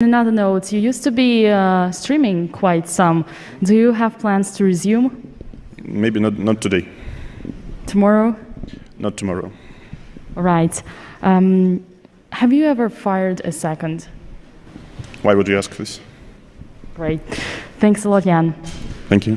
Another note, you used to be uh, streaming quite some. Do you have plans to resume Maybe not, not today, tomorrow? not tomorrow. All right. Um, have you ever fired a second? Why would you ask this? Great. Thanks a lot, Jan. Thank you.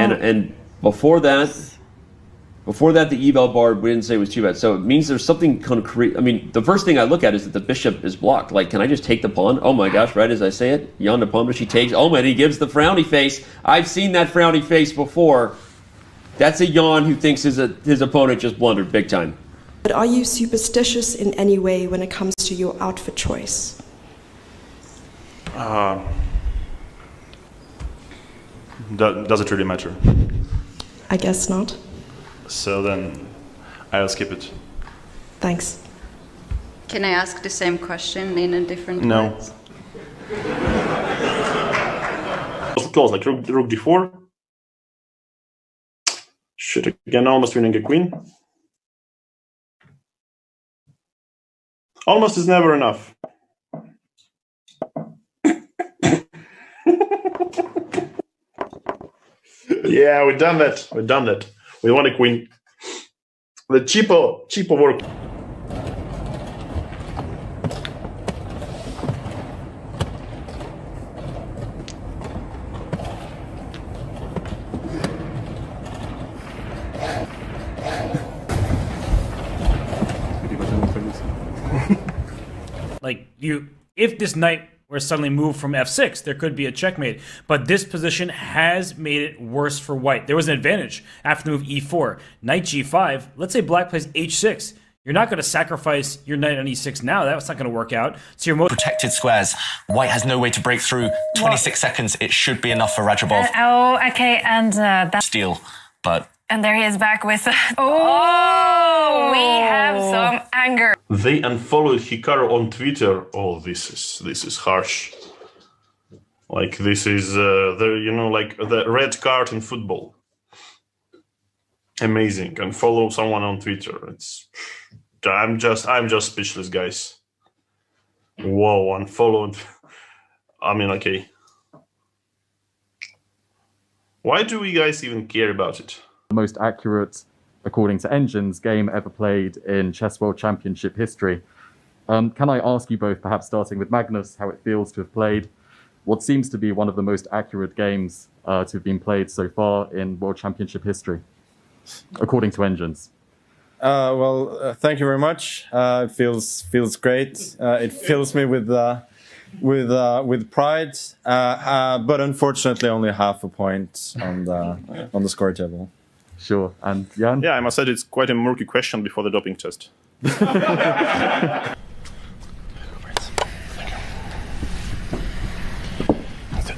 And and before that, before that, the eval bar we didn't say was too bad. So it means there's something concrete. I mean, the first thing I look at is that the bishop is blocked. Like, can I just take the pawn? Oh my gosh! Right as I say it, Jan the pawn, she takes. Oh man, he gives the frowny face. I've seen that frowny face before. That's a Jan who thinks his his opponent just blundered big time. But are you superstitious in any way when it comes to your outfit choice? Uh, do- does it really matter? I guess not. So then I'll skip it. Thanks. Can I ask the same question in a different No. words? Close, like rook, rook d4. Shit, again, almost winning a queen. Almost is never enough. Yeah, we've done that. We've done that. We want a queen. The cheaper, cheaper work. Like you, if this knight were suddenly moved from f6, there could be a checkmate. But this position has made it worse for white. There was an advantage after the move e4, knight g5. Let's say black plays h6. You're not going to sacrifice your knight on e6 now. That's not going to work out. So your most protected squares. White has no way to break through. 26 seconds, it should be enough for Radjabov. Oh, okay, and uh, that, Steal, but and there he is back with. Oh, we have some anger. They unfollowed Hikaru on Twitter. Oh, this is this is harsh. Like this is uh, the you know like the red card in football. Amazing. And follow someone on Twitter. It's I'm just I'm just speechless, guys. Whoa, unfollowed. I mean, okay. Why do we guys even care about it? the most accurate, according to Engines, game ever played in Chess World Championship history. Um, can I ask you both, perhaps starting with Magnus, how it feels to have played what seems to be one of the most accurate games uh, to have been played so far in World Championship history, according to Engines? Uh, well, uh, thank you very much. Uh, it feels feels great. Uh, it fills me with uh, with uh, with pride, uh, uh, but unfortunately, only half a point on the on the score table. Sure. And Jan? Yeah, I must say it's quite a murky question before the doping test. Instead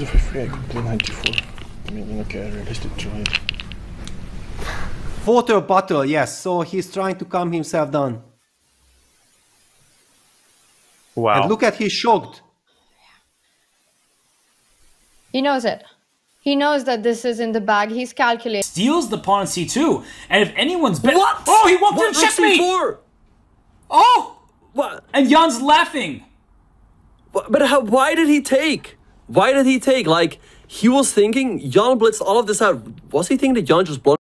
of a free, I could play 94. I mean, okay, I realized it right. Photo battle, yes. So he's trying to calm himself down. Wow. And look at he's shocked. He knows it. He knows that this is in the bag. He's calculating. steals the pawn on c2. And if anyone's bet, What? oh, he walked What in rook checkmate. c4? Oh, What? and Jan's laughing. But but how, why did he take? Why did he take? Like, he was thinking, Jan blitzed all of this out. Was he thinking that Jan just blocked?